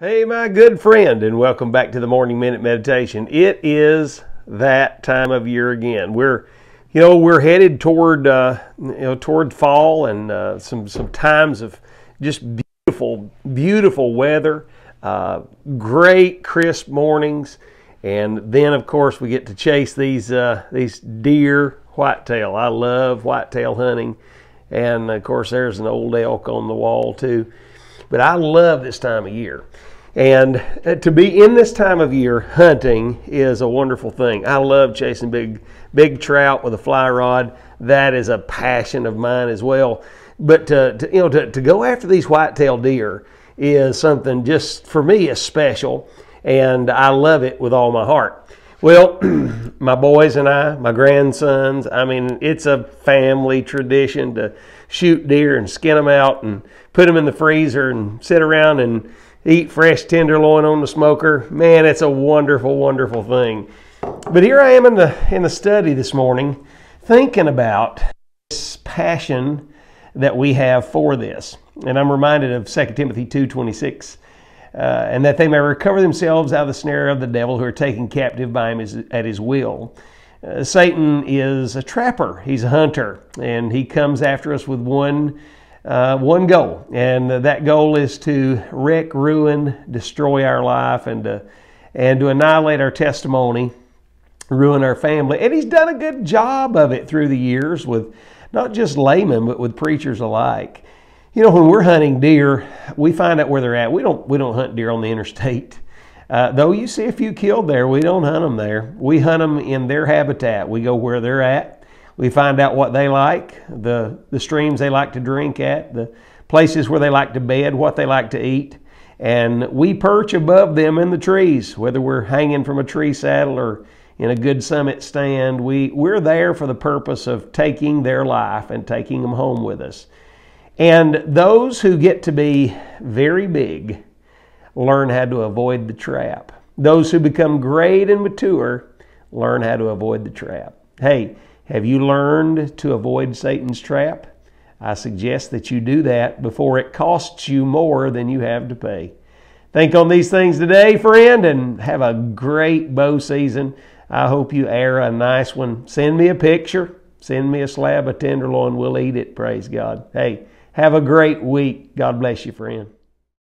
Hey, my good friend, and welcome back to the Morning Minute Meditation. It is that time of year again. We're, you know, we're headed toward, uh, you know, toward fall and uh, some some times of just beautiful, beautiful weather, uh, great crisp mornings, and then of course we get to chase these uh, these deer whitetail. I love whitetail hunting, and of course there's an old elk on the wall too. But I love this time of year. And uh, to be in this time of year hunting is a wonderful thing. I love chasing big, big trout with a fly rod. That is a passion of mine as well. But to, to you know, to, to go after these white-tailed deer is something just for me is special, and I love it with all my heart. Well, my boys and I, my grandsons, I mean, it's a family tradition to shoot deer and skin them out and put them in the freezer and sit around and eat fresh tenderloin on the smoker. Man, it's a wonderful, wonderful thing. But here I am in the in the study this morning, thinking about this passion that we have for this, and I'm reminded of 2 Timothy 2:26, uh, and that they may recover themselves out of the snare of the devil, who are taken captive by him at his will. Uh, Satan is a trapper; he's a hunter, and he comes after us with one uh, one goal, and that goal is to wreck, ruin, destroy our life, and to, and to annihilate our testimony, ruin our family. And he's done a good job of it through the years with not just laymen, but with preachers alike. You know, when we're hunting deer, we find out where they're at. We don't we don't hunt deer on the interstate. Uh, though you see a few killed there, we don't hunt them there. We hunt them in their habitat. We go where they're at we find out what they like, the, the streams they like to drink at, the places where they like to bed, what they like to eat. And we perch above them in the trees, whether we're hanging from a tree saddle or in a good summit stand. We, we're there for the purpose of taking their life and taking them home with us. And those who get to be very big learn how to avoid the trap. Those who become great and mature learn how to avoid the trap. Hey, have you learned to avoid Satan's trap? I suggest that you do that before it costs you more than you have to pay. Think on these things today, friend, and have a great bow season. I hope you air a nice one. Send me a picture. Send me a slab of tenderloin. We'll eat it. Praise God. Hey, have a great week. God bless you, friend.